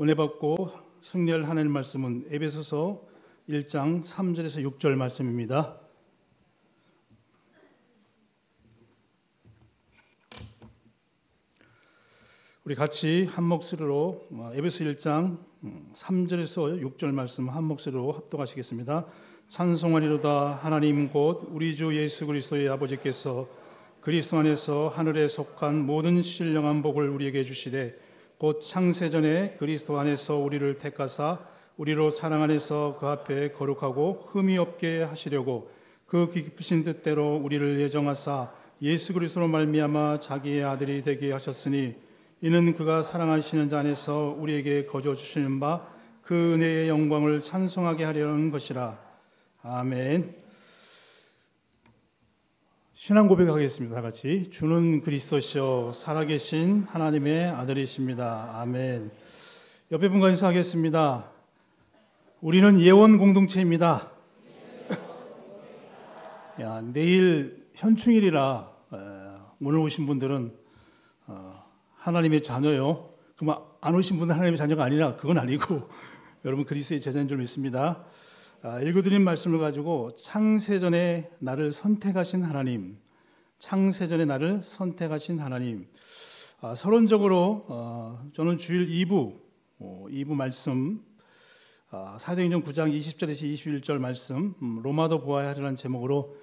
은혜 받고 승리할 하나님 말씀은 에베소서 1장 3절에서 6절 말씀입니다. 우리 같이 한 목소리로 어, 에베소 1장 3절에서 음, 6절 말씀 한 목소리로 합독하시겠습니다. 찬송하리로다 하나님 곧 우리 주 예수 그리스도의 아버지께서 그리스도 안에서 하늘에 속한 모든 신령한 복을 우리에게 주시되 곧 창세전에 그리스도 안에서 우리를 택하사 우리로 사랑 안에서 그 앞에 거룩하고 흠이 없게 하시려고 그 깊으신 뜻대로 우리를 예정하사 예수 그리스도로 말미암아 자기의 아들이 되게 하셨으니 이는 그가 사랑하시는 자 안에서 우리에게 거저 주시는 바 그 은혜의 영광을 찬송하게 하려는 것이라. 아멘. 신앙 고백하겠습니다. 다 같이 주는 그리스도시요 살아계신 하나님의 아들이십니다. 아멘. 옆에 분과 인사하겠습니다. 우리는 예원 공동체입니다. 야, 내일 현충일이라 오늘 오신 분들은 어, 하나님의 자녀요. 그럼 안 오신 분은 하나님의 자녀가 아니라 그건 아니고 여러분 그리스의 제자인 줄 믿습니다. 아, 읽어드린 말씀을 가지고 창세전에 나를 선택하신 하나님, 창세전에 나를 선택하신 하나님. 아, 서론적으로 어, 저는 주일 2부, 어, 2부 말씀, 아, 사도행전 9장 20절에서 21절 말씀, 음, 로마도 보아야 하리라는 제목으로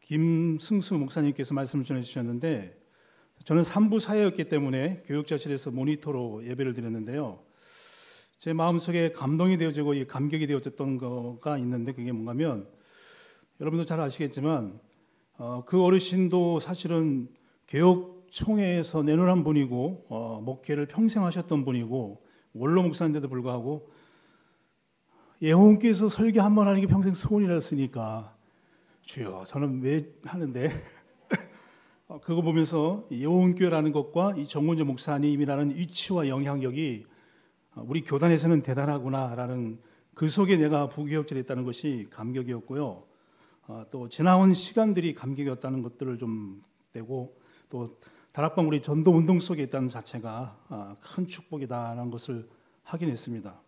김승수 목사님께서 말씀을 전해주셨는데 저는 3부 사회였기 때문에 교육자실에서 모니터로 예배를 드렸는데요. 제 마음속에 감동이 되어지고 감격이 되어졌던 거가 있는데 그게 뭔가면 여러분도 잘 아시겠지만 어, 그 어르신도 사실은 개혁총회에서 내놓은 분이고 어, 목회를 평생 하셨던 분이고 원로 목사인데도 불구하고 예홍께서 설교 한 번 하는 게 평생 소원이랐으니까. 주여 저는 왜 하는데? 어, 그거 보면서 예홍교라는 것과 이 정문재 목사님이라는 위치와 영향력이 어, 우리 교단에서는 대단하구나라는 그 속에 내가 부교역질에 있다는 것이 감격이었고요. 어, 또 지나온 시간들이 감격이었다는 것들을 좀 떼고 또 다락방 우리 전도 운동 속에 있다는 자체가 어, 큰 축복이다라는 것을 확인했습니다.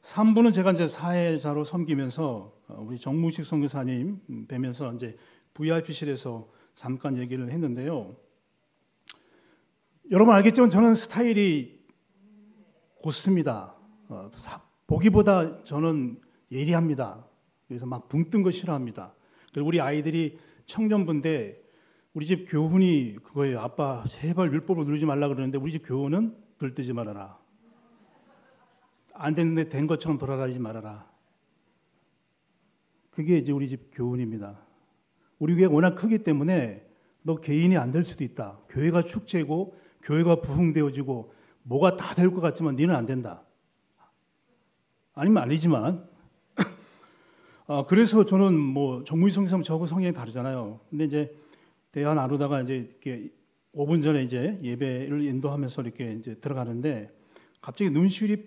3부는 제가 이제 사회자로 섬기면서 우리 정무식 선교사님 뵈면서 이제 VIP실에서 잠깐 얘기를 했는데요. 여러분 알겠지만 저는 스타일이 곧습니다. 어, 보기보다 저는 예리합니다. 그래서 막 붕뜬 거 싫어합니다. 그리고 우리 아이들이 청년부인데 우리 집 교훈이 그거예요. 아빠 제발 율법을 누르지 말라 그러는데 우리 집 교훈은 들뜨지 말아라. 안 됐는데 된 것처럼 돌아다니지 말아라. 그게 이제 우리 집 교훈입니다. 우리 교회가 워낙 크기 때문에 너 개인이 안 될 수도 있다. 교회가 축제고 교회가 부흥되어지고 뭐가 다 될 것 같지만 너는 안 된다. 아니면 아니지만 아, 그래서 저는 뭐 정무위 성경 저하고 성향이 다르잖아요. 근데 이제 대화 나누다가 이제 이렇게 5분 전에 이제 예배를 인도하면서 이렇게 이제 들어가는데 갑자기 눈시울이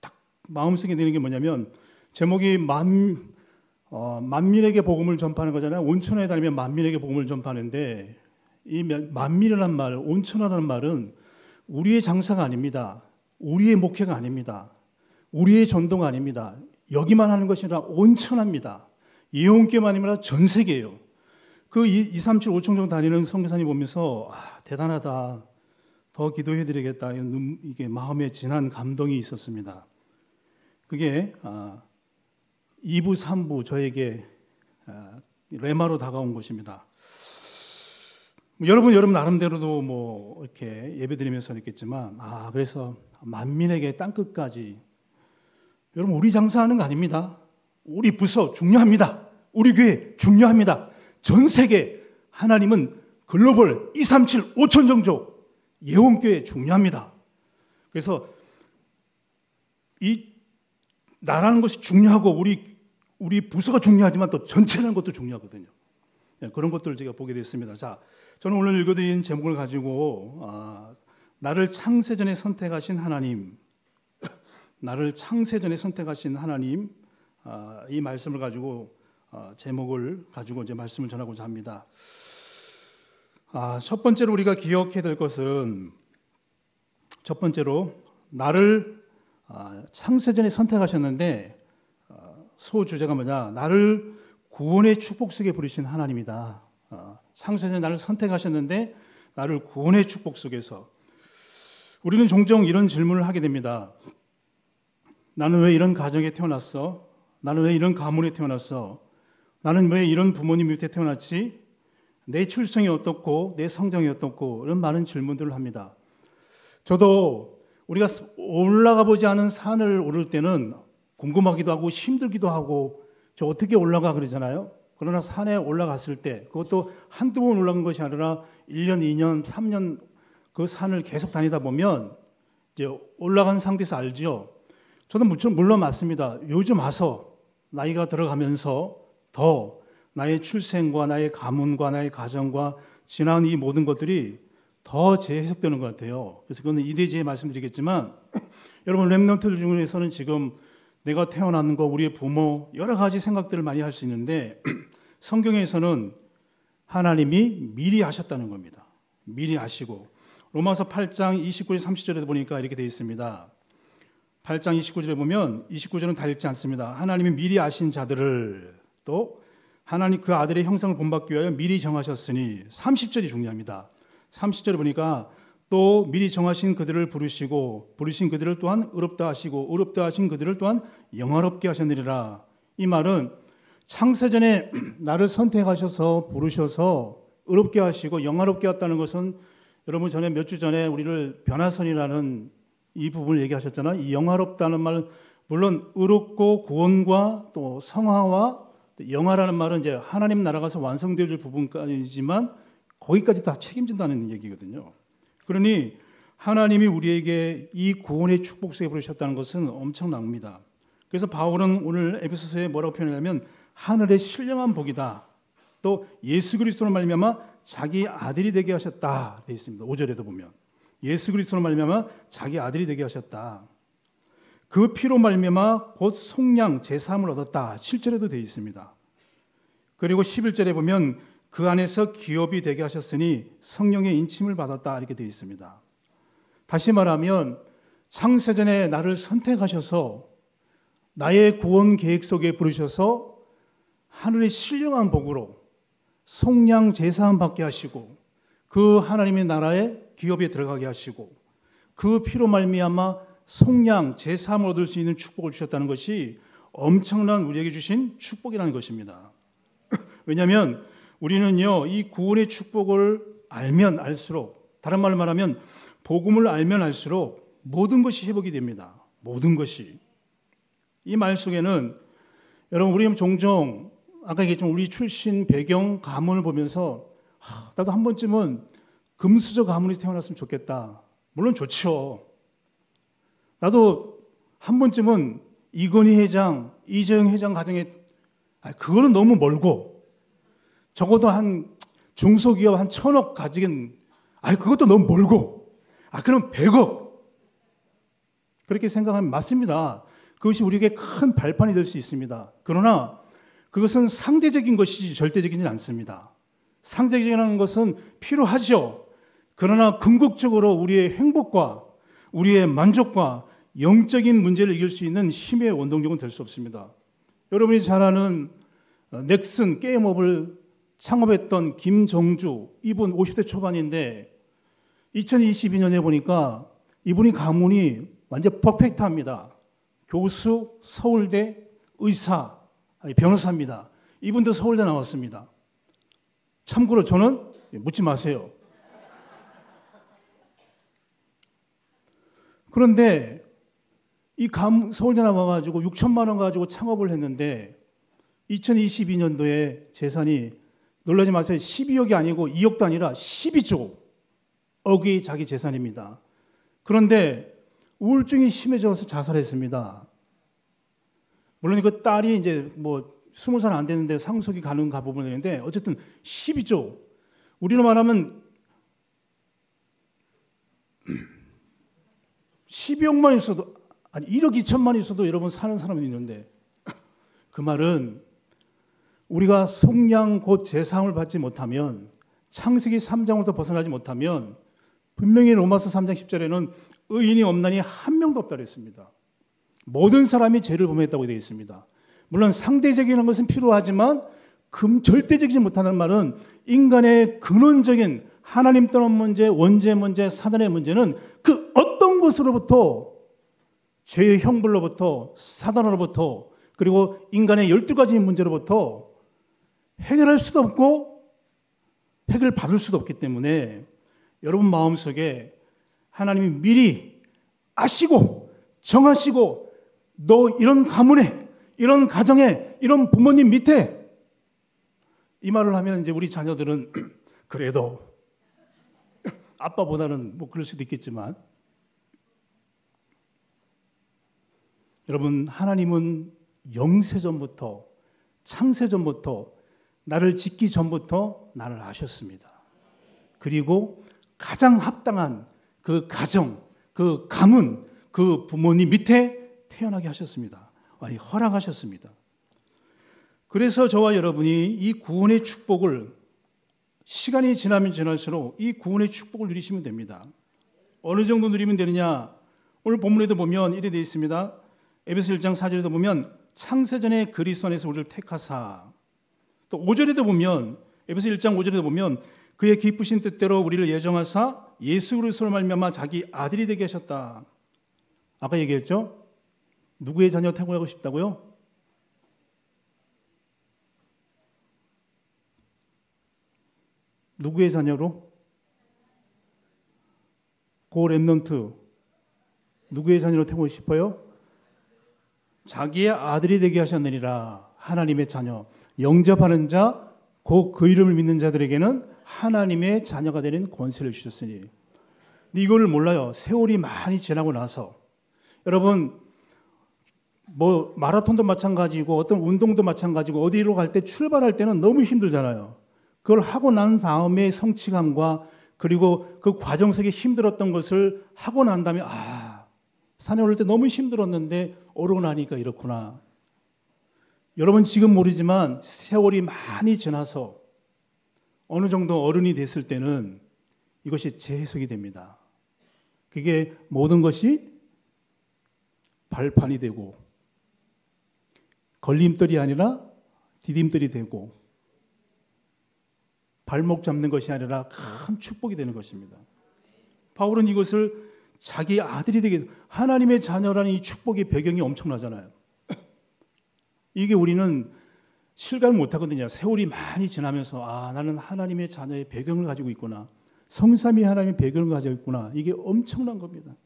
딱 마음속에 드는 게 뭐냐면 제목이 만 어, 만민에게 복음을 전파하는 거잖아요. 온천에 다니면 만민에게 복음을 전파하는데 이 만민이라는 말, 온천하라는 말은 우리의 장사가 아닙니다. 우리의 목회가 아닙니다. 우리의 전도가 아닙니다. 여기만 하는 것이 아니라 온천합니다. 이용교만 아니라 전 세계예요. 그 2, 3, 7, 5천 정도 다니는 선교사님 보면서 아, 대단하다. 더 기도해 드리겠다. 이게 마음에 진한 감동이 있었습니다. 그게 아, 2부, 3부 저에게 아, 레마로 다가온 것입니다. 여러분 여러분 나름대로도 뭐 이렇게 예배드리면서 느꼈지만 아 그래서 만민에게 땅 끝까지 여러분 우리 장사하는 거 아닙니다. 우리 부서 중요합니다. 우리 교회 중요합니다. 전 세계 하나님은 글로벌 237 5천 정조 예원교회 중요합니다. 그래서 이 나라는 것이 중요하고 우리 우리 부서가 중요하지만 또 전체라는 것도 중요하거든요. 네, 그런 것들을 제가 보게 됐습니다. 자, 저는 오늘 읽어드린 제목을 가지고 아, 나를 창세전에 선택하신 하나님, 나를 창세전에 선택하신 하나님 아, 이 말씀을 가지고 아, 제목을 가지고 이제 말씀을 전하고자 합니다. 아, 첫 번째로 우리가 기억해야 될 것은 첫 번째로 나를 아, 창세전에 선택하셨는데 어, 소주제가 뭐냐? 나를 구원의 축복 속에 부르신 하나님이다. 어, 창세전에 나를 선택하셨는데 나를 구원의 축복 속에서 우리는 종종 이런 질문을 하게 됩니다. 나는 왜 이런 가정에 태어났어? 나는 왜 이런 가문에 태어났어? 나는 왜 이런 부모님 밑에 태어났지? 내 출생이 어떻고 내 성장이 어떻고 이런 많은 질문들을 합니다. 저도 우리가 올라가 보지 않은 산을 오를 때는 궁금하기도 하고 힘들기도 하고 저 어떻게 올라가 그러잖아요. 그러나 산에 올라갔을 때 그것도 한두 번 올라간 것이 아니라 1년, 2년, 3년 그 산을 계속 다니다 보면 이제 올라간 상태에서 알죠. 저도 물론 맞습니다. 요즘 와서 나이가 들어가면서 더 나의 출생과 나의 가문과 나의 가정과 지난 이 모든 것들이 더 재해석되는 것 같아요. 그래서 그거는 이대지에 말씀드리겠지만 여러분 랩런트들 중에서는 지금 내가 태어나는 거, 우리의 부모 여러 가지 생각들을 많이 할 수 있는데 성경에서는 하나님이 미리 하셨다는 겁니다. 미리 하시고 로마서 8장 29절 30절에 보니까 이렇게 되어 있습니다. 8장 29절에 보면 29절은 다 읽지 않습니다. 하나님이 미리 아신 자들을 또 하나님 그 아들의 형상을 본받기 위하여 미리 정하셨으니 30절이 중요합니다. 30절에 보니까 또 미리 정하신 그들을 부르시고 부르신 그들을 또한 의롭다 하시고 의롭다 하신 그들을 또한 영화롭게 하셨느니라. 이 말은 창세전에 나를 선택하셔서 부르셔서 의롭게 하시고 영화롭게 했다는 것은 여러분 전에 몇 주 전에 우리를 변화선이라는 이 부분을 얘기하셨잖아요. 이 영화롭다는 말 물론 의롭고 구원과 또 성화와 영화라는 말은 이제 하나님 나라가서 완성되어질 부분까지지만 거기까지 다 책임진다는 얘기거든요. 그러니 하나님이 우리에게 이 구원의 축복 속에 부르셨다는 것은 엄청납니다. 그래서 바울은 오늘 에베소서에 뭐라고 표현하냐면 하늘의 신령한 복이다. 또 예수 그리스도로 말미암아 자기 아들이 되게 하셨다. 되어 있습니다. 5절에도 보면 예수 그리스도로 말미암아 자기 아들이 되게 하셨다. 그 피로 말미암아 곧 속량 제사함을 얻었다. 7절에도 되어 있습니다. 그리고 11절에 보면 그 안에서 기업이 되게 하셨으니 성령의 인침을 받았다 이렇게 되어 있습니다. 다시 말하면 창세전에 나를 선택하셔서 나의 구원 계획 속에 부르셔서 하늘의 신령한 복으로 속량 제사함 받게 하시고 그 하나님의 나라에 기업에 들어가게 하시고 그 피로 말미암아 속량 제사함을 얻을 수 있는 축복을 주셨다는 것이 엄청난 우리에게 주신 축복이라는 것입니다. 왜냐하면 우리는요 이 구원의 축복을 알면 알수록 다른 말로 말하면 복음을 알면 알수록 모든 것이 회복이 됩니다. 모든 것이 이 말 속에는 여러분 우리 종종 아까 얘기했지만 우리 출신 배경 가문을 보면서 하, 나도 한 번쯤은 금수저 가문에서 태어났으면 좋겠다. 물론 좋죠. 나도 한 번쯤은 이건희 회장, 이재용 회장 가정에 아, 그거는 너무 멀고 적어도 한 중소기업 한 천억 가지긴 아 그것도 너무 멀고 아 그럼 백억 그렇게 생각하면 맞습니다. 그것이 우리에게 큰 발판이 될 수 있습니다. 그러나 그것은 상대적인 것이지 절대적이지 않습니다. 상대적인 것은 필요하죠. 그러나 궁극적으로 우리의 행복과 우리의 만족과 영적인 문제를 이길 수 있는 힘의 원동력은 될 수 없습니다. 여러분이 잘 아는 어, 넥슨 게임업을 창업했던 김정주 이분 50대 초반인데 2022년에 보니까 이분이 가문이 완전 퍼펙트합니다. 교수, 서울대, 의사, 변호사입니다. 이분도 서울대 나왔습니다. 참고로 저는 묻지 마세요. 그런데 이 감, 서울대 나와가지고 6천만 원 가지고 창업을 했는데 2022년도에 재산이 놀라지 마세요. 12억이 아니고 2억도 아니라 12조 억이 자기 재산입니다. 그런데 우울증이 심해져서 자살했습니다. 물론 그 딸이 이제 뭐 20살 안 되는데 상속이 가는 가부분인데 어쨌든 12조. 우리로 말하면 12억만 있어도 아니 1억 2천만 있어도 여러분 사는 사람이 있는데 그 말은 우리가 속량 곧 재상을 받지 못하면 창세기 3장부터 벗어나지 못하면 분명히 로마서 3장 10절에는 의인이 없나니 한 명도 없다 그랬습니다. 모든 사람이 죄를 범했다고 되어 있습니다. 물론 상대적인 것은 필요하지만 금 절대적이지 못하는 말은 인간의 근원적인 하나님 떠난 문제, 원죄 문제, 사단의 문제는 그 어떤 것으로부터 죄의 형벌로부터 사단으로부터 그리고 인간의 열두 가지 문제로부터 해결할 수도 없고 해결 받을 수도 없기 때문에 여러분 마음속에 하나님이 미리 아시고 정하시고 너 이런 가문에 이런 가정에 이런 부모님 밑에 이 말을 하면 이제 우리 자녀들은 그래도 아빠보다는 뭐 그럴 수도 있겠지만 여러분 하나님은 영세전부터 창세전부터 나를 짓기 전부터 나를 아셨습니다. 그리고 가장 합당한 그 가정, 그 가문, 그 부모님 밑에 태어나게 하셨습니다. 허락하셨습니다. 그래서 저와 여러분이 이 구원의 축복을 시간이 지나면 지날수록 이 구원의 축복을 누리시면 됩니다. 어느 정도 누리면 되느냐? 오늘 본문에도 보면 이래 되어 있습니다. 에베소 1장 4절에도 보면 창세전에 그리스도 안에서 우리를 택하사 또 5절에도 보면 에베소 1장 5절에도 보면 그의 기쁘신 뜻대로 우리를 예정하사 예수 그리스도로 말미암아 자기 아들이 되게 하셨다. 아까 얘기했죠? 누구의 자녀 태고하고 싶다고요? 누구의 자녀로? 고 remnant 누구의 자녀로 되고 싶어요? 자기의 아들이 되게 하셨느니라 하나님의 자녀 영접하는 자, 곧 그 이름을 믿는 자들에게는 하나님의 자녀가 되는 권세를 주셨으니 이걸 몰라요. 세월이 많이 지나고 나서 여러분 뭐 마라톤도 마찬가지고 어떤 운동도 마찬가지고 어디로 갈 때 출발할 때는 너무 힘들잖아요. 그걸 하고 난 다음에 성취감과 그리고 그 과정 속에 힘들었던 것을 하고 난 다음에 아 산에 오를 때 너무 힘들었는데 오르고 나니까 이렇구나. 여러분 지금 모르지만 세월이 많이 지나서 어느 정도 어른이 됐을 때는 이것이 재해석이 됩니다. 그게 모든 것이 발판이 되고 걸림돌이 아니라 디딤돌이 되고 발목 잡는 것이 아니라 큰 축복이 되는 것입니다. 바울은 이것을 자기 아들이 되게 하나님의 자녀라는 이 축복의 배경이 엄청나잖아요. 이게 우리는 실감을 못 하거든요. 세월이 많이 지나면서 아, 나는 하나님의 자녀의 배경을 가지고 있구나. 성삼이 하나님의 배경을 가지고 있구나. 이게 엄청난 겁니다.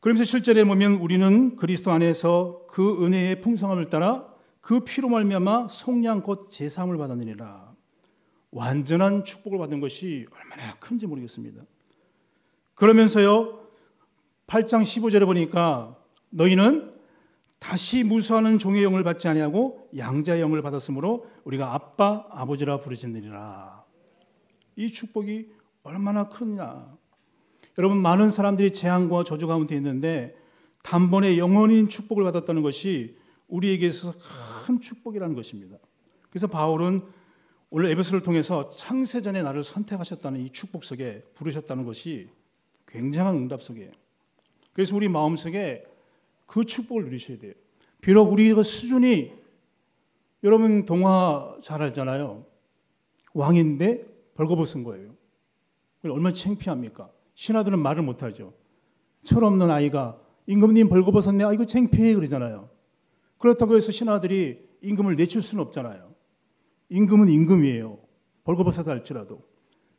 그러면서 실제로 보면 우리는 그리스도 안에서 그 은혜의 풍성함을 따라 그 피로 말미암아 속량 곧 제삼을 받았느니라. 완전한 축복을 받은 것이 얼마나 큰지 모르겠습니다. 그러면서요. 8장 15절에 보니까 너희는 다시 무수하는 종의 영을 받지 아니하고 양자의 영을 받았으므로 우리가 아빠 아버지라 부르짖느니라. 이 축복이 얼마나 크냐. 여러분 많은 사람들이 재앙과 저주 가운데 있는데 단번에 영원인 축복을 받았다는 것이 우리에게 있어서 큰 축복이라는 것입니다. 그래서 바울은 오늘 에베소를 통해서 창세전에 나를 선택하셨다는 이 축복 속에 부르셨다는 것이 굉장한 응답 속에 그래서 우리 마음 속에 그 축복을 누리셔야 돼요. 비록 우리 그 수준이 여러분 동화 잘 알잖아요. 왕인데 벌거벗은 거예요. 얼마나 창피합니까? 신하들은 말을 못하죠. 철없는 아이가 임금님 벌거벗었네. 아 이거 창피해 그러잖아요. 그렇다고 해서 신하들이 임금을 내칠 수는 없잖아요. 임금은 임금이에요. 벌거벗었다 할지라도.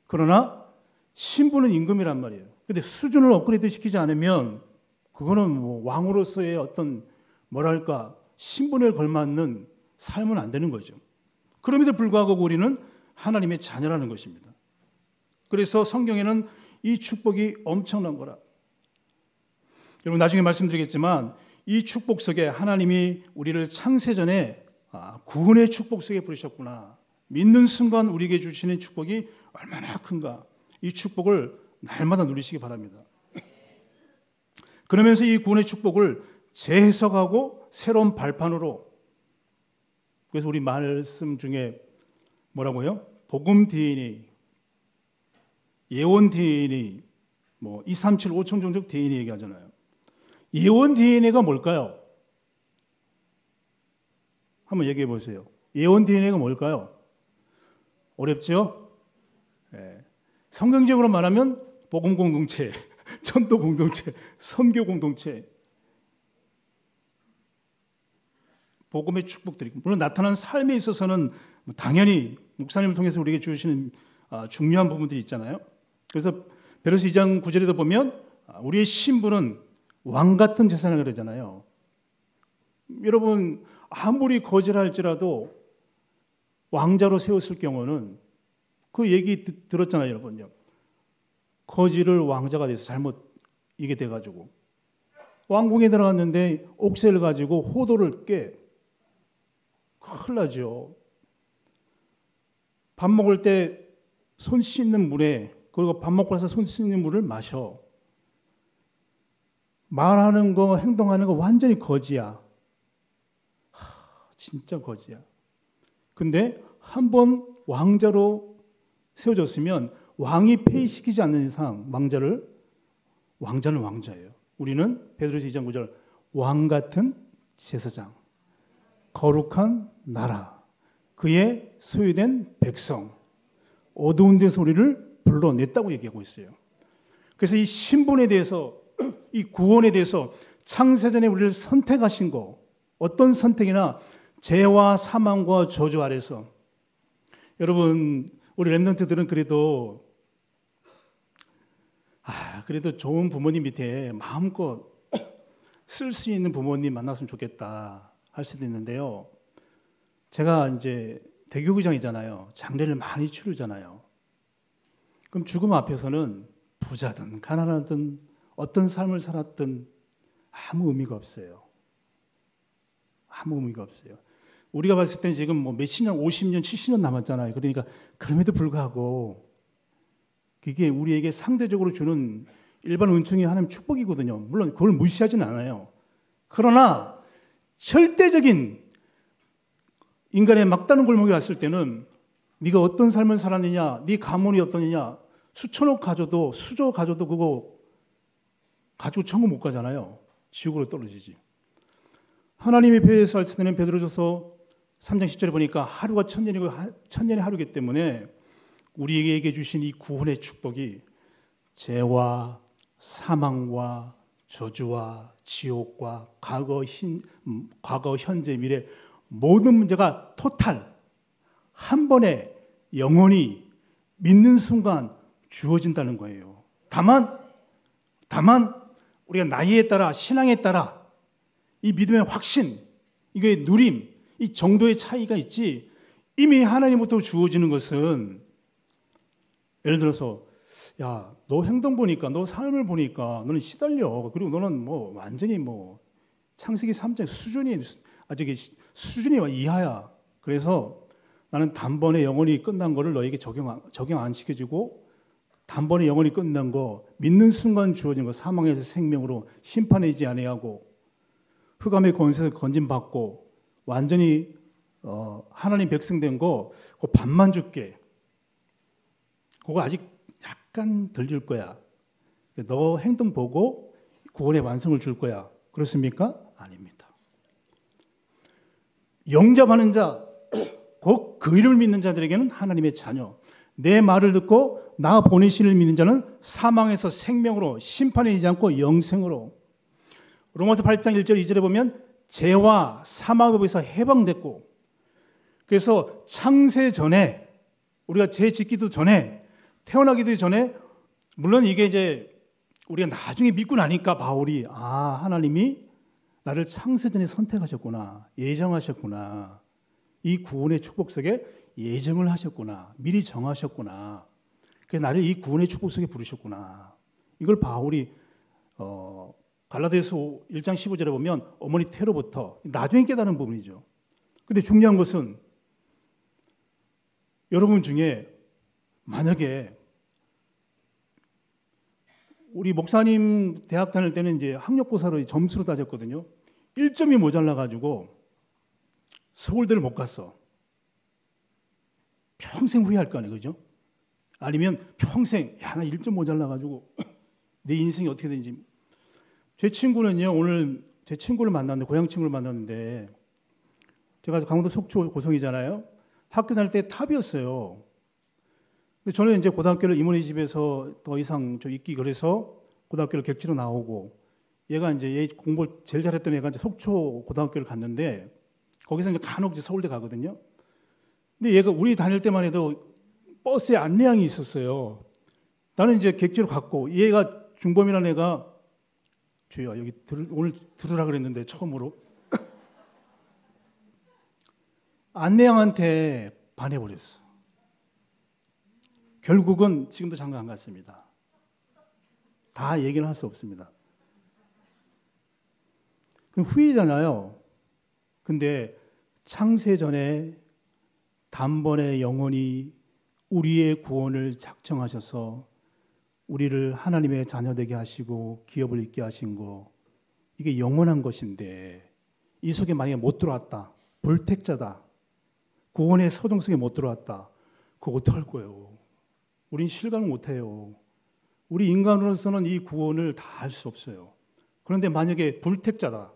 그러나 신부는 임금이란 말이에요. 근데 수준을 업그레이드 시키지 않으면 그거는 뭐 왕으로서의 어떤 뭐랄까 신분에 걸맞는 삶은 안 되는 거죠. 그럼에도 불구하고 우리는 하나님의 자녀라는 것입니다. 그래서 성경에는 이 축복이 엄청난 거라. 여러분 나중에 말씀드리겠지만 이 축복 속에 하나님이 우리를 창세전에 아, 구원의 축복 속에 부르셨구나. 믿는 순간 우리에게 주시는 축복이 얼마나 큰가. 이 축복을 날마다 누리시기 바랍니다. 그러면서 이 구원의 축복을 재해석하고 새로운 발판으로 그래서 우리 말씀 중에 뭐라고요? 복음 DNA, 예원 DNA, 뭐 237, 5천 종족 DNA 얘기하잖아요. 예원 DNA가 뭘까요? 한번 얘기해 보세요. 예원 DNA가 뭘까요? 어렵죠? 네. 성경적으로 말하면 복음 공동체, 전도 공동체, 선교 공동체, 복음의 축복들이 물론 나타난 삶에 있어서는 당연히 목사님을 통해서 우리에게 주시는 아, 중요한 부분들이 있잖아요. 그래서 베르스 2장 9절에도 보면 아, 우리의 신분은 왕 같은 재산을 그러잖아요. 여러분 아무리 거절할지라도 왕자로 세웠을 경우는 그 얘기 들었잖아요, 여러분요. 거지를 왕자가 돼서 잘못 이게 돼가지고 왕궁에 들어갔는데 옥새를 가지고 호도를 깨 큰일 나죠. 밥 먹을 때 손 씻는 물에 그리고 밥 먹고 나서 손 씻는 물을 마셔. 말하는 거, 행동하는 거 완전히 거지야. 하, 진짜 거지야. 근데 한 번 왕자로 세워졌으면 왕이 폐위시키지 않는 이상 왕자를 왕자는 왕자예요. 우리는 베드로서 2장 9절 왕 같은 제사장 거룩한 나라 그의 소유된 백성 어두운 데서 우리를 불러냈다고 얘기하고 있어요. 그래서 이 신분에 대해서 이 구원에 대해서 창세전에 우리를 선택하신 거 어떤 선택이나 죄와 사망과 저주 아래서 여러분 우리 랩런트들은 그래도 아 그래도 좋은 부모님 밑에 마음껏 쓸 수 있는 부모님 만났으면 좋겠다 할 수도 있는데요. 제가 이제 대교구장이잖아요. 장례를 많이 치르잖아요. 그럼 죽음 앞에서는 부자든 가난하든 어떤 삶을 살았든 아무 의미가 없어요. 아무 의미가 없어요. 우리가 봤을 때는 지금 뭐 몇십 년, 50년, 70년 남았잖아요. 그러니까 그럼에도 불구하고 그게 우리에게 상대적으로 주는 일반 은총이 하나님 축복이거든요. 물론 그걸 무시하지는 않아요. 그러나 절대적인 인간의 막다른 골목에 왔을 때는 네가 어떤 삶을 살았느냐, 네 가문이 어떠느냐, 수천억 가져도 수조 가져도 그거 가지고 천국 못 가잖아요. 지옥으로 떨어지지. 하나님의 배에서 할 때는 베드로전서 3장 10절에 보니까 하루가 천년이고 천년의 하루기 때문에 우리에게 주신 이 구원의 축복이 죄와 사망과 저주와 지옥과 과거, hin, 음, 과거, 현재, 미래 모든 문제가 토탈 한 번에 영원히 믿는 순간 주어진다는 거예요. 다만 다만 우리가 나이에 따라 신앙에 따라 이 믿음의 확신, 이거의 누림, 이 정도의 차이가 있지 이미 하나님부터 주어지는 것은 예를 들어서 야, 너 행동 보니까 너 삶을 보니까 너는 시달려. 그리고 너는 뭐 완전히 뭐 창세기 3장 수준이 아직 수준이 이하야. 그래서 나는 단번에 영원히 끝난 거를 너에게 적용 적용 안 시켜주고 단번에 영원히 끝난 거 믿는 순간 주어진 거 사망에서 생명으로 심판하지 아니하고 흑암의 권세에서 건진 받고 완전히 어, 하나님 백성 된거 그 반만 줄게. 그거 아직 약간 덜 줄 거야. 너 행동 보고 구원의 완성을 줄 거야. 그렇습니까? 아닙니다. 영접하는 자, 곧 그 이름을 믿는 자들에게는 하나님의 자녀. 내 말을 듣고 나 보내시를 믿는 자는 사망에서 생명으로 심판에 이지 않고 영생으로. 로마서 8장 1절 2절에 보면 죄와 사망에서 해방됐고 그래서 창세 전에 우리가 죄 짓기도 전에 태어나기도 전에 물론 이게 이제 우리가 나중에 믿고 나니까 바울이 아 하나님이 나를 창세전에 선택하셨구나 예정하셨구나 이 구원의 축복 속에 예정을 하셨구나 미리 정하셨구나 그래서 나를 이 구원의 축복 속에 부르셨구나 이걸 바울이 어, 갈라디아서 1장 15절에 보면 어머니 태로부터 나중에 깨달은 부분이죠. 근데 중요한 것은 여러분 중에 만약에 우리 목사님 대학 다닐 때는 이제 학력고사로 점수로 따졌거든요. 1점이 모자라 가지고 서울대를 못 갔어. 평생 후회할 거 아니에요, 그죠? 아니면 평생 야 나 1점 모자라 가지고 내 인생이 어떻게 되는지 제 친구는요, 오늘 제 친구를 만났는데, 고향 친구를 만났는데, 제가 강원도 속초 고성이잖아요. 학교 다닐 때 탑이었어요. 저는 이제 고등학교를 이모네 집에서 더 이상 좀 있기 그래서 고등학교를 객지로 나오고 얘가 이제 얘 공부 제일 잘했던 애가 이제 속초 고등학교를 갔는데 거기서 이제 간혹 이제 서울대 가거든요. 근데 얘가 우리 다닐 때만 해도 버스에 안내양이 있었어요. 나는 이제 객지로 갔고 얘가 중범이라는 애가 주여 여기 들, 오늘 들으라 그랬는데 처음으로 안내양한테 반해버렸어. 결국은 지금도 장가 안 갔습니다. 다 얘기는 할수 없습니다. 그럼 후이잖아요. 근데 창세 전에 단번에 영원히 우리의 구원을 작정하셔서 우리를 하나님의 자녀 되게 하시고 기업을 있게 하신 거 이게 영원한 것인데 이 속에 만약에 못 들어왔다 불택자다 구원의 서정 속에 못 들어왔다 그거 어떡할 거예요 우린 실감을 못해요 우리 인간으로서는 이 구원을 다 할 수 없어요 그런데 만약에 불택자다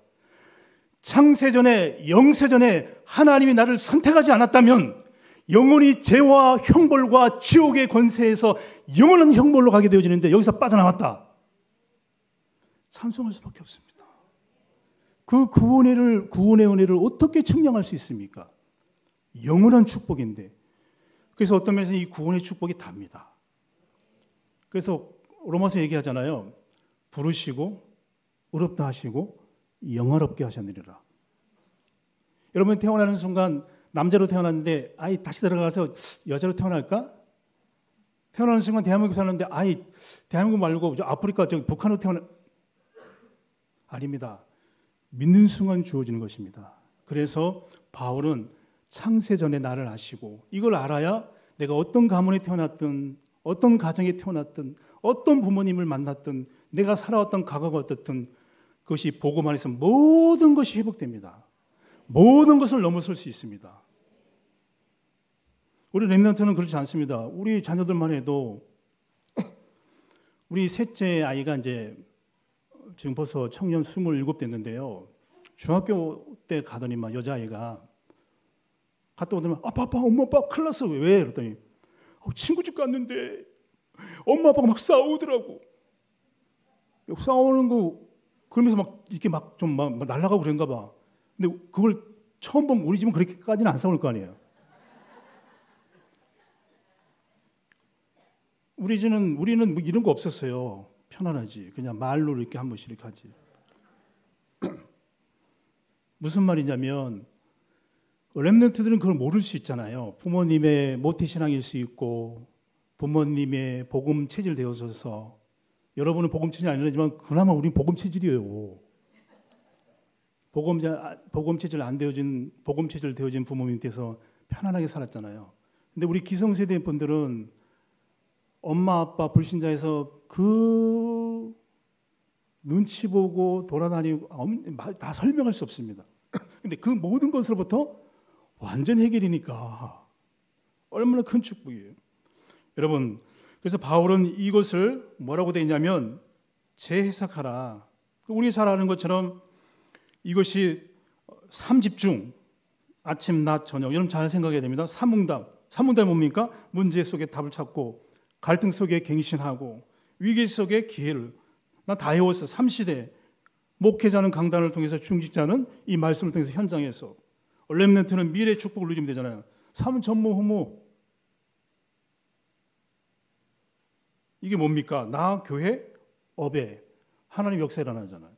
창세전에 영세전에 하나님이 나를 선택하지 않았다면 영원히 죄와 형벌과 지옥의 권세에서 영원한 형벌로 가게 되어지는데 여기서 빠져나왔다. 찬송할 수밖에 없습니다. 그 구원의 구원의 은혜를 어떻게 측량할 수 있습니까? 영원한 축복인데. 그래서 어떤 면에서 이 구원의 축복이 답니다. 그래서 로마서 얘기하잖아요. 부르시고 어렵다 하시고 영화롭게 하셨느니라. 여러분 태어나는 순간 남자로 태어났는데 아이 다시 들어가서 여자로 태어날까? 태어나는 순간 대한민국 사는데 아이 대한민국 말고 저 아프리카 저 북한으로 태어나 아닙니다. 믿는 순간 주어지는 것입니다. 그래서 바울은 창세 전에 나를 아시고 이걸 알아야 내가 어떤 가문에 태어났든 어떤 가정에 태어났든 어떤 부모님을 만났든 내가 살아왔던 과거가 어떻든 그것이 복음 안에서 모든 것이 회복됩니다. 모든 것을 넘어설 수 있습니다. 우리 랩런트는 그렇지 않습니다. 우리 자녀들만 해도 우리 셋째 아이가 이제 지금 벌써 청년 27 됐는데요. 중학교 때 가더니만 여자아이가 갔다 오더니 아빠 아빠 엄마 아빠 큰일 났어 왜? 그랬더니 어, 친구 집 갔는데 엄마 아빠가 막 싸우더라고. 싸우는 거 그러면서 막 이렇게 막좀막 날아가고 그런가 봐. 근데 그걸 처음 보면 우리 집은 그렇게까지는 안 싸울 거 아니에요. 우리 집은 우리는 뭐 이런 거 없었어요. 편안하지. 그냥 말로 이렇게 한 번씩 이렇게 하지. 무슨 말이냐면 렘넌트들은 그걸 모를 수 있잖아요. 부모님의 모태신앙일 수 있고 부모님의 복음 체질 되어서 여러분은 복음 체질 아니지만 그나마 우리는 복음 체질이에요. 복음 복음 체질 안 되어진 복음 체질 되어진 부모 밑에서 편안하게 살았잖아요. 근데 우리 기성세대 분들은 엄마 아빠 불신자에서 그 눈치 보고 돌아다니고 다 설명할 수 없습니다. 근데 그 모든 것으로부터 완전 해결이니까 얼마나 큰 축복이에요. 여러분, 그래서 바울은 이것을 뭐라고 되어 있냐면 재해석하라. 우리 잘 아는 것처럼 이것이 삼집중 아침, 낮, 저녁 여러분 잘 생각해야 됩니다. 삼응답. 삼응답이 뭡니까? 문제 속에 답을 찾고 갈등 속에 갱신하고 위기 속에 기회를 나 다 해왔어. 삼시대 목회자는 강단을 통해서 중직자는 이 말씀을 통해서 현장에서 렘넌트는 미래 축복을 누리면 되잖아요. 삼은 전무 후무 이게 뭡니까? 나 교회 업에 하나님 역사 일어나잖아요.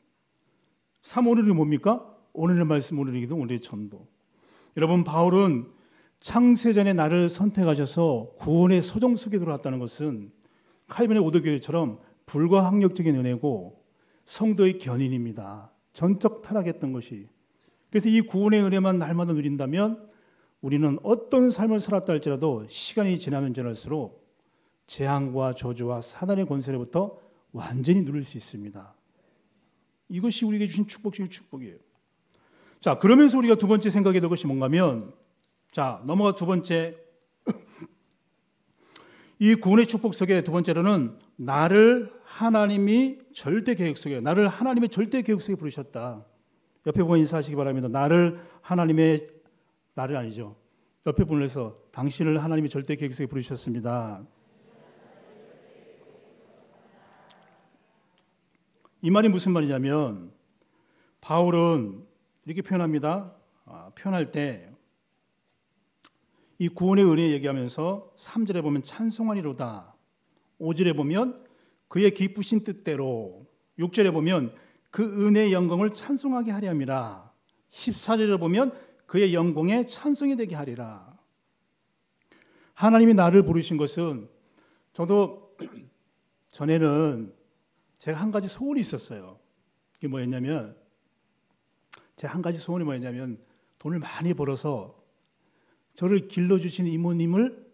3 오늘이 뭡니까? 오늘의 말씀 오늘의 기도 오늘의 전도. 여러분 바울은 창세전에 나를 선택하셔서 구원의 서정 속에 들어왔다는 것은 칼빈의 오도교회처럼 불가항력적인 은혜고 성도의 견인입니다. 전적 타락했던 것이. 그래서 이 구원의 은혜만 날마다 누린다면 우리는 어떤 삶을 살았다 할지라도 시간이 지나면 지날수록 재앙과 저주와 사단의 권세로부터 완전히 누릴 수 있습니다. 이것이 우리에게 주신 축복 중의 축복이에요. 자, 그러면서 우리가 두 번째 생각해야 될 것이 뭔가면 자, 넘어가 두 번째. 이 구원의 축복 속에 두 번째로는 나를 하나님이 절대 계획 속에 나를 하나님의 절대 계획 속에 부르셨다. 옆에 보고 인사하시기 바랍니다. 나를 하나님의 나를 아니죠. 옆에 분을해서 당신을 하나님의 절대 계획 속에 부르셨습니다. 이 말이 무슨 말이냐면 바울은 이렇게 표현합니다. 아, 표현할 때 이 구원의 은혜 얘기하면서 3절에 보면 찬송하리로다. 5절에 보면 그의 기쁘신 뜻대로 6절에 보면 그 은혜의 영광을 찬송하게 하려 함이라. 14절에 보면 그의 영광에 찬송이 되게 하리라. 하나님이 나를 부르신 것은 저도 전에는 제가 한 가지 소원이 있었어요. 그게 뭐였냐면 제가 한 가지 소원이 뭐였냐면 돈을 많이 벌어서 저를 길러주신 이모님을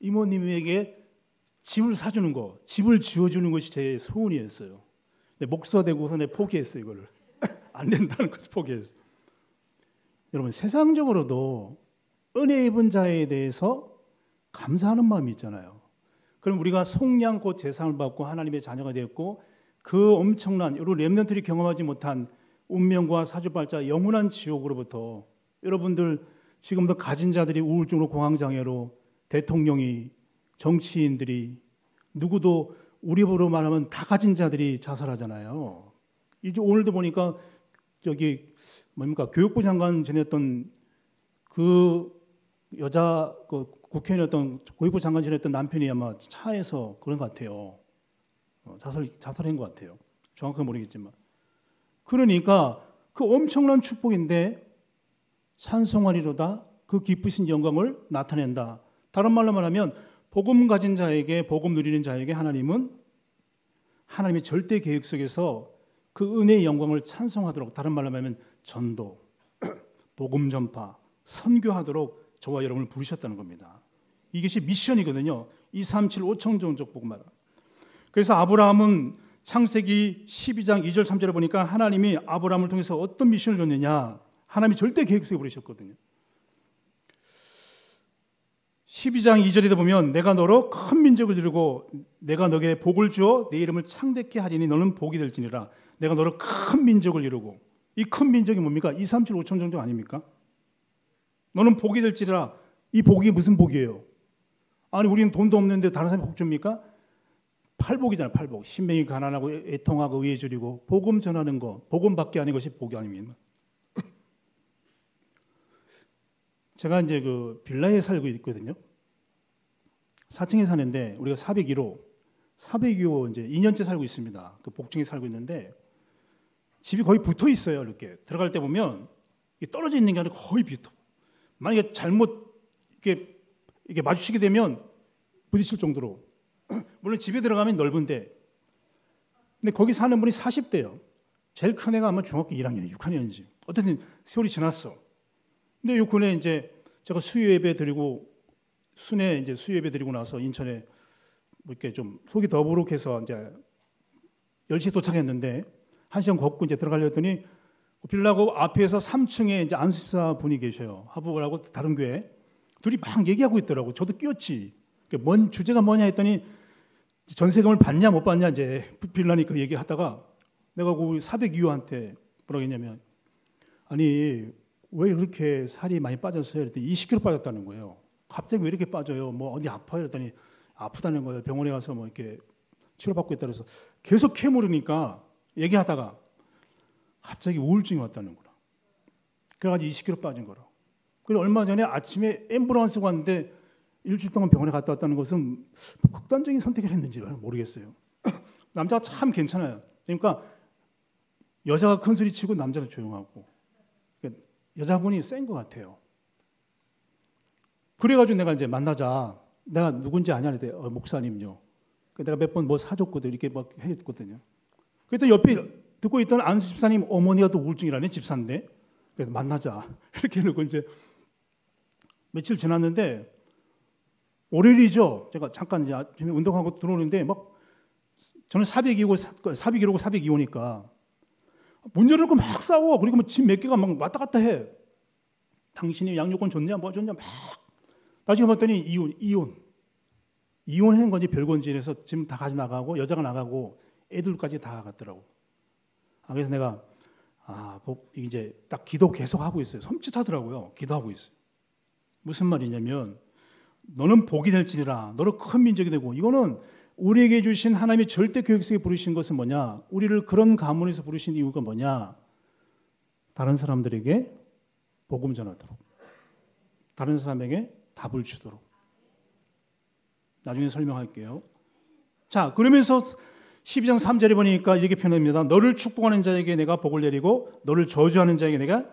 이모님에게 집을 사주는 거, 집을 지어주는 것이 제 소원이었어요. 목사 되고서 내 포기했어요, 이거를. 안 된다는 것을 포기했어요. 여러분, 세상적으로도 은혜 입은 자에 대해서 감사하는 마음이 있잖아요. 그럼 우리가 속량고 재산을 받고 하나님의 자녀가 되었고 그 엄청난 여러 렘넌트들이 경험하지 못한 운명과 사주발자 영원한 지옥으로부터 여러분들 지금도 가진 자들이 우울증으로 공황장애로 대통령이 정치인들이 누구도 우리 보로 말하면 다 가진 자들이 자살하잖아요. 이제 오늘도 보니까 저기 뭡니까 교육부 장관 지냈던 그 여자 그 국회의원이었던 교육부 장관 지냈던 남편이 아마 차에서 그런 것 같아요. 어, 자살 자살한 것 같아요. 정확하게 모르겠지만 그러니까 그 엄청난 축복인데 찬송하리로다 그 기쁘신 영광을 나타낸다. 다른 말로 말하면 복음 가진 자에게 복음 누리는 자에게 하나님은 하나님의 절대 계획 속에서 그 은혜의 영광을 찬송하도록 다른 말로 말하면 전도, 복음 전파, 선교하도록 저와 여러분을 부르셨다는 겁니다. 이것이 미션이거든요. 2, 3, 7, 5천 종족 복음하다. 그래서 아브라함은 창세기 12장 2절 3절에 보니까 하나님이 아브라함을 통해서 어떤 미션을 줬느냐? 하나님이 절대 계획 속에 부르셨거든요. 12장 2절에도 보면 내가 너로 큰 민족을 이루고 내가 너에게 복을 주어 내 이름을 창대케 하리니 너는 복이 될지니라. 내가 너로 큰 민족을 이루고 이 큰 민족이 뭡니까? 2, 3, 7, 5천 정도 아닙니까? 너는 복이 될지라. 이 복이 무슨 복이에요? 아니 우리는 돈도 없는데 다른 사람이 복 줍니까? 팔복이잖아요. 팔복. 신명이 가난하고 애통하고 의에 줄이고 복음 전하는 거, 복음 받게 하는 것이 복이 아닙니까? 제가 이제 그 빌라에 살고 있거든요. 4층에 사는데 우리가 401호, 402호 이제 2년째 살고 있습니다. 그 복층에 살고 있는데 집이 거의 붙어 있어요. 이렇게 들어갈 때 보면 떨어져 있는 게 아니라 거의 붙어. 만약에 잘못 이렇게 이게 마주치게 되면 부딪힐 정도로 물론 집에 들어가면 넓은데 근데 거기 사는 분이 40대요. 제일 큰 애가 아마 중학교 1학년, 6학년인지. 어쨌든 세월이 지났어. 근데 요 근에 이제 제가 수요 예배 드리고 순회 이제 수요 예배 드리고 나서 인천에 뭐 이렇게 좀 속이 더부룩해서 이제 10시 도착했는데 한 시간 걷고 이제 들어가려 했더니 빌라고 앞에서 3층에 이제 안수사 분이 계셔요. 하부하고 다른 교회. 둘이 막 얘기하고 있더라고. 저도 끼었지. 뭔 주제가 뭐냐 했더니 전세금을 받냐 못 받냐 이제 빌라니 그 얘기하다가 내가 그 402호한테 뭐라고 했냐면 아니 왜 이렇게 살이 많이 빠졌어요? 그랬더니 20kg 빠졌다는 거예요. 갑자기 왜 이렇게 빠져요? 뭐 어디 아파요? 그랬더니 아프다는 거예요. 병원에 가서 뭐 이렇게 치료받고 있다 그래서 계속 캐물으니까 얘기하다가 갑자기 우울증이 왔다는 거라. 그래가지고 20kg 빠진 거라. 그리고 얼마 전에 아침에 앰뷸런스 갔는데 일주일 동안 병원에 갔다 왔다는 것은 극단적인 선택을 했는지 모르겠어요. 남자가 참 괜찮아요. 그러니까 여자가 큰 소리 치고 남자는 조용하고 여자분이 센 것 같아요. 그래가지고 내가 이제 만나자. 내가 누군지 아냐? 어, 목사님요. 내가 몇 번 뭐 사줬거든. 이렇게 막 했거든요. 그랬더니 옆에 듣고 있던 안수 집사님 어머니가 또 우울증이라네, 집사인데. 그래서 만나자. 이렇게 해놓고 이제 며칠 지났는데 월요일이죠. 제가 잠깐 이제 운동하고 들어오는데 막 저는 402고 401호고 402호니까 문 열어놓고 막 싸워. 그리고 뭐집몇 개가 막 왔다 갔다 해. 당신이 양육권 좋냐, 뭐 좋냐, 막. 나중에 봤더니 이혼, 이혼. 이혼한 건지 별건지 해서 지금 다 가져 나가고 여자가 나가고 애들까지 다 갔더라고. 아, 그래서 내가 아, 이제 딱 기도 계속 하고 있어요. 섬찟하더라고요. 기도하고 있어요. 무슨 말이냐면 너는 복이 될지니라. 너는 큰 민족이 되고 이거는 우리에게 주신 하나님의 절대 교육성에 부르신 것은 뭐냐? 우리를 그런 가문에서 부르신 이유가 뭐냐? 다른 사람들에게 복음 전하도록. 다른 사람에게 답을 주도록. 나중에 설명할게요. 자, 그러면서 12장 3절에 보니까 이렇게 표현합니다. 너를 축복하는 자에게 내가 복을 내리고 너를 저주하는 자에게 내가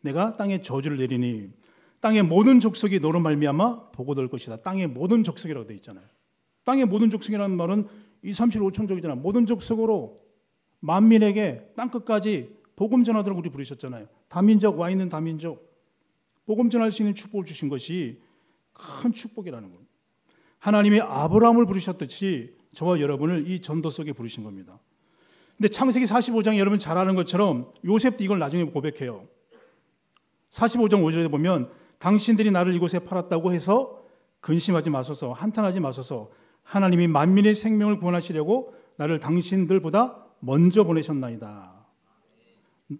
내가 땅에 저주를 내리니 땅의 모든 족속이 너로 말미암아 복을 얻을 것이다. 땅의 모든 족속이라고 되어 있잖아요. 땅의 모든 족속이라는 말은 2, 3, 7, 5천족이잖아. 모든 족속으로 만민에게 땅 끝까지 복음 전하도록 우리 부르셨잖아요. 다민족 와 있는 다민족 복음 전할 수 있는 축복을 주신 것이 큰 축복이라는 겁니다. 하나님이 아브라함을 부르셨듯이 저와 여러분을 이 전도 속에 부르신 겁니다. 근데 창세기 45장 여러분 잘 아는 것처럼 요셉도 이걸 나중에 고백해요. 45장 5절에 보면 당신들이 나를 이곳에 팔았다고 해서 근심하지 마소서 한탄하지 마소서 하나님이 만민의 생명을 구원하시려고 나를 당신들보다 먼저 보내셨나이다.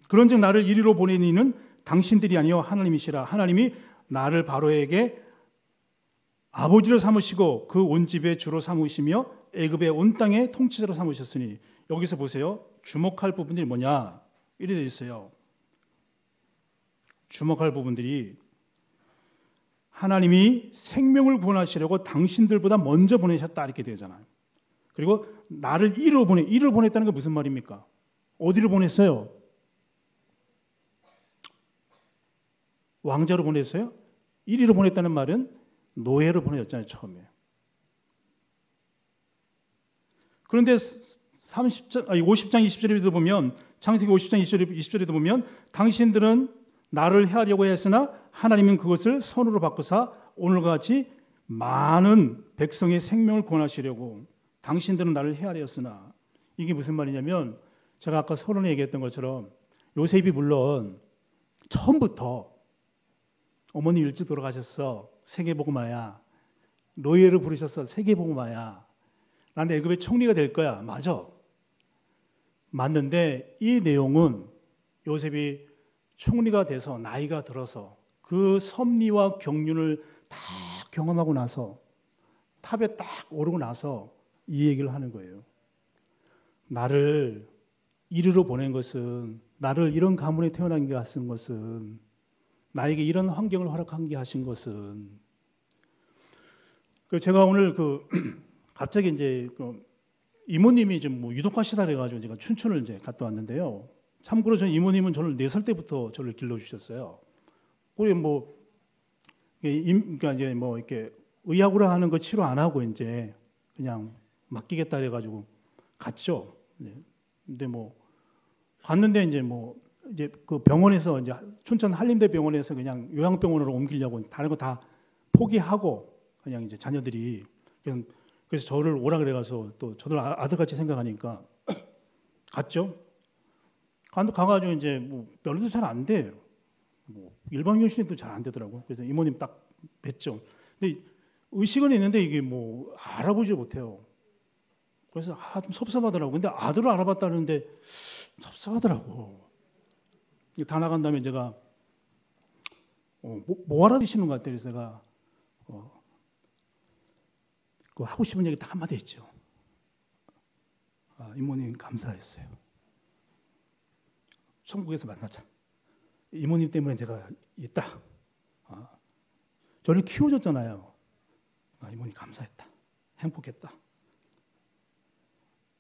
그런즉 나를 이리로 보낸 이는 당신들이 아니요 하나님이시라 하나님이 나를 바로에게 아버지로 삼으시고 그 온 집의 주로 삼으시며 애굽의 온 땅의 통치자로 삼으셨으니 여기서 보세요. 주목할 부분들이 뭐냐? 이래 돼 있어요. 주목할 부분들이 하나님이 생명을 구원하시려고 당신들보다 먼저 보내셨다 이렇게 되잖아요. 그리고 나를 이리로 보내 이리로 보냈다는 게 무슨 말입니까? 어디로 보냈어요? 왕자로 보냈어요? 이리로 보냈다는 말은 노예로 보내졌잖아요, 처음에. 그런데 30장, 아니 50장 20절에도 보면 창세기 50장 20절에, 20절에도 보면 당신들은 나를 해하려고 했으나 하나님은 그것을 선으로 바꾸사 오늘과 같이 많은 백성의 생명을 구원하시려고 당신들은 나를 헤아렸으나 이게 무슨 말이냐면 제가 아까 서론에 얘기했던 것처럼 요셉이 물론 처음부터 어머니 일찍 돌아가셨어 세계복음화야 노예를 부르셨어 세계복음화야 나는 애굽의 총리가 될 거야. 맞아. 맞는데 이 내용은 요셉이 총리가 돼서 나이가 들어서 그 섭리와 경륜을 다 경험하고 나서 탑에 딱 오르고 나서 이 얘기를 하는 거예요. 나를 이리로 보낸 것은 나를 이런 가문에 태어난 게 하신 것은 나에게 이런 환경을 허락한 게 하신 것은 그 제가 오늘 그 갑자기 이제 그 이모님이 좀뭐 유독하시다 그래가지고 제가 춘천을 이제 갔다 왔는데요. 참고로 저 이모님은 저를 네 살 때부터 저를 길러 주셨어요. 우리 뭐 그러니까 이제 뭐 이렇게 의학으로 하는 거 치료 안 하고 이제 그냥 맡기겠다 해가지고 갔죠. 근데 뭐 갔는데 이제 뭐 이제 그 병원에서 이제 춘천 한림대 병원에서 그냥 요양병원으로 옮기려고 다른 거 다 포기하고 그냥 이제 자녀들이 그냥 그래서 저를 오라 그래가서 또 저들 아, 아들같이 생각하니까 갔죠. 가가지고 이제 뭐 별로도 잘 안 돼요. 뭐 일반 교신도 잘 안 되더라고. 그래서 이모님 딱 뵀죠. 근데 의식은 있는데 이게 뭐 알아보지 못해요. 그래서 아, 좀 섭섭하더라고. 근데 아들을 알아봤다는데 섭섭하더라고. 다 나간 다음에 제가 어, 뭐, 뭐 알아드시는 것 같아요. 그래서 제가 어, 그 하고 싶은 얘기 딱 한마디 했죠. 아, 이모님 감사했어요. 천국에서 만나자. 이모님 때문에 제가 있다. 아, 저를 키워줬잖아요. 아, 이모님 감사했다. 행복했다.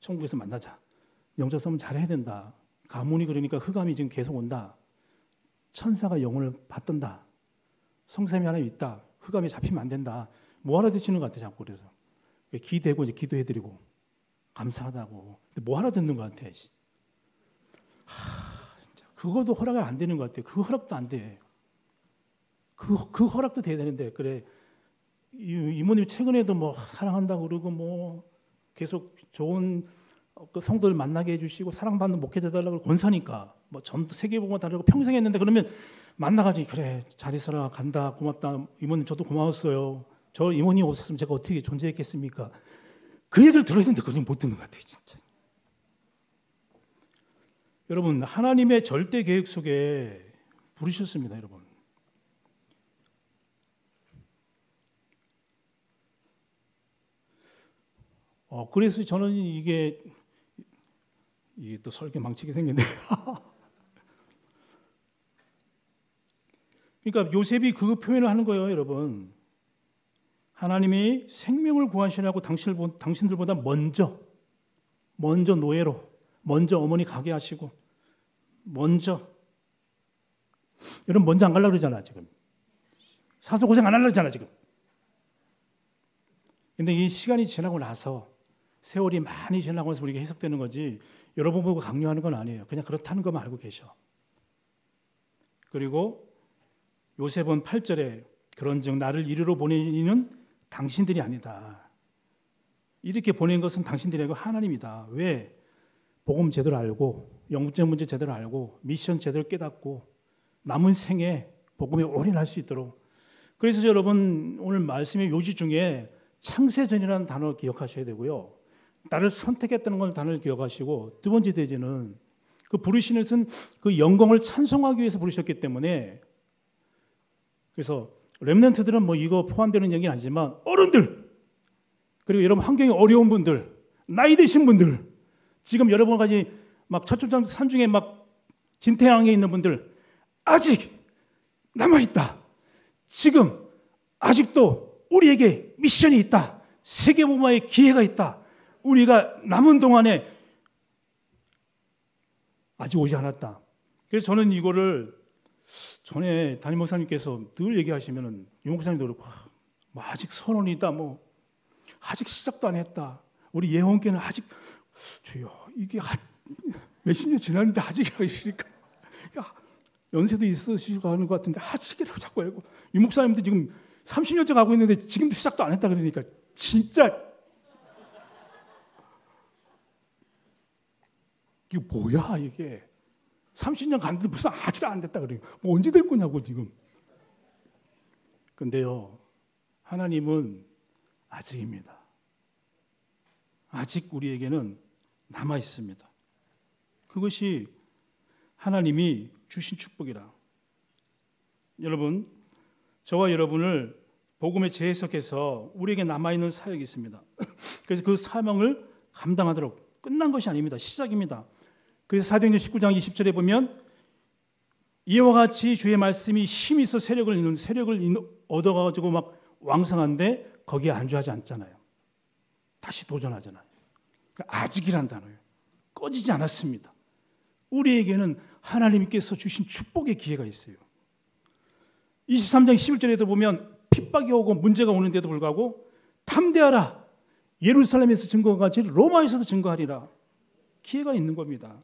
천국에서 만나자. 영적 싸움 잘해야 된다. 가문이 그러니까 흑암이 지금 계속 온다. 천사가 영혼을 받던다. 성삼이 하나 있다. 흑암이 잡히면 안 된다. 뭐 하나 듣시는 것 같아 자꾸 그래서 기대고 이제 기도해드리고 감사하다고. 근데 뭐 하나 듣는 것 같아. 하, 그것도 허락을 안 되는 것 같아요. 그 허락도 안 돼. 그, 그 허락도 돼야 되는데, 그래. 이모님 최근에도 뭐 사랑한다고 그러고 뭐 계속 좋은 그 성도를 만나게 해주시고 사랑받는 목회자 달라고 권사니까 뭐 전부 세계보고 다르고 평생 했는데 그러면 만나가지고 그래 잘 있어라 간다 고맙다 이모님 저도 고마웠어요 저 이모님 없었으면 제가 어떻게 존재했겠습니까? 그 얘기를 들어야 되는데 그걸 못 듣는 것 같아요, 진짜. 여러분, 하나님의 절대 계획 속에 부르셨습니다, 여러분. 어, 그래서 저는 이게 이게 또 설계 망치게 생겼네. 그러니까 요셉이 그 표현을 하는 거예요, 여러분. 하나님이 생명을 구하시라고 당신들보다 먼저, 먼저 노예로, 먼저 어머니 가게 하시고, 먼저. 여러분, 먼저 안 가려고 그러잖아, 지금. 사서 고생 안 하려고 그러잖아, 지금. 근데 이 시간이 지나고 나서, 세월이 많이 지나고 나서 우리가 해석되는 거지, 여러분 보고 강요하는 건 아니에요. 그냥 그렇다는 것만 알고 계셔. 그리고 요셉은 8절에 그런즉 나를 이리로 보내는 당신들이 아니다. 이렇게 보낸 것은 당신들이 아니고 하나님이다. 왜? 복음 제대로 알고 영적 문제 제대로 알고 미션 제대로 깨닫고 남은 생에 복음에 올인할 수 있도록 그래서 여러분 오늘 말씀의 요지 중에 창세전이라는 단어 기억하셔야 되고요. 나를 선택했다는 걸 단어를 기억하시고 두 번째 대지는 그 부르시는 그 영광을 찬송하기 위해서 부르셨기 때문에 그래서 렘넌트들은 뭐 이거 포함되는 얘기는 아니지만 어른들 그리고 여러분 환경이 어려운 분들 나이 드신 분들 지금 여러 가지 막 저쪽 산 중에 막 진태양에 있는 분들 아직 남아 있다. 지금 아직도 우리에게 미션이 있다. 세계복음화의 기회가 있다. 우리가 남은 동안에 아직 오지 않았다. 그래서 저는 이거를 전에 담임 목사님께서 늘 얘기하시면은 용 목사님도 그렇고 뭐 아직 선언이 있다 뭐 아직 시작도 안 했다. 우리 예원께는 아직 주여 이게 몇십 년 지났는데 아직 하시니까 연세도 있으시고 하는 것 같은데 아직이라고 자꾸 하고 이 목사님도 지금 30년째 가고 있는데 지금도 시작도 안 했다 그러니까 진짜 이게 뭐야 이게 30년 갔는데 무슨 아직도 안 됐다 그래요. 뭐 언제 될 거냐고 지금. 근데요 하나님은 아직입니다. 아직 우리에게는 남아 있습니다. 그것이 하나님이 주신 축복이라. 여러분, 저와 여러분을 복음에 재해석해서 우리에게 남아 있는 사역이 있습니다. 그래서 그 사명을 감당하도록 끝난 것이 아닙니다. 시작입니다. 그래서 사도행전 19장 20절에 보면 이와 같이 주의 말씀이 힘이 있어 세력을 있는 세력을 얻어 가지고 막 왕성한데 거기에 안주하지 않잖아요. 다시 도전하잖아요. 그러니까 아직이란 단어예요. 꺼지지 않았습니다. 우리에게는 하나님께서 주신 축복의 기회가 있어요. 23장 11절에도 보면 핍박이 오고 문제가 오는데도 불구하고 탐대하라. 예루살렘에서 증거가 같이 로마에서도 증거하리라. 기회가 있는 겁니다.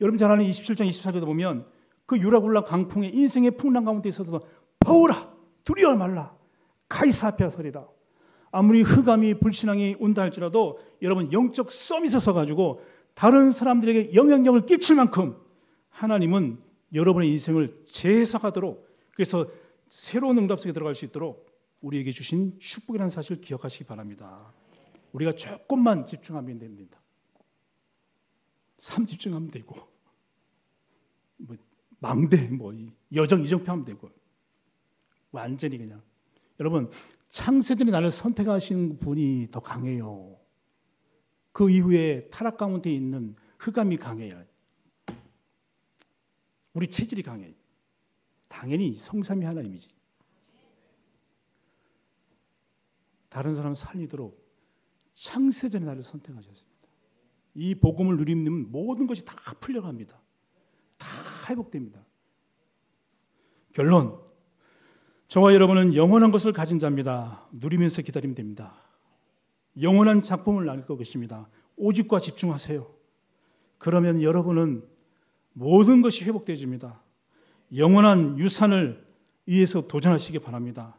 여러분 잘 아는 27장 24절도 보면 그 유라굴라 강풍의 인생의 풍랑 가운데 있어서 파오라 두려워 말라 카이사 앞에 서리라 아무리 흑암이 불신앙이 온다 할지라도 여러분 영적 썸이 있어서 가지고 다른 사람들에게 영향력을 끼칠 만큼 하나님은 여러분의 인생을 재해석하도록 그래서 새로운 응답 속에 들어갈 수 있도록 우리에게 주신 축복이라는 사실을 기억하시기 바랍니다. 우리가 조금만 집중하면 됩니다. 삶 집중하면 되고 뭐 망대 뭐 여정 이정표 하면 되고 완전히 그냥 여러분 창세전에 나를 선택하신 분이 더 강해요. 그 이후에 타락 가운데 있는 흑암이 강해요. 우리 체질이 강해. 당연히 성삼이 하나님이지. 다른 사람 살리도록 창세전에 나를 선택하셨습니다. 이 복음을 누리면 모든 것이 다 풀려갑니다. 다 회복됩니다. 결론. 저와 여러분은 영원한 것을 가진 자입니다. 누리면서 기다리면 됩니다. 영원한 작품을 나눌 것입니다. 오직과 집중하세요. 그러면 여러분은 모든 것이 회복되집니다. 영원한 유산을 위해서 도전하시기 바랍니다.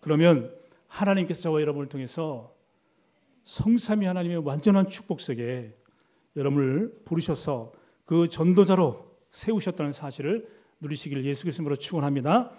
그러면 하나님께서 저와 여러분을 통해서 성삼위 하나님의 완전한 축복 속에 여러분을 부르셔서 그 전도자로 세우셨다는 사실을 누리시기를 예수 그리스도로 축원합니다.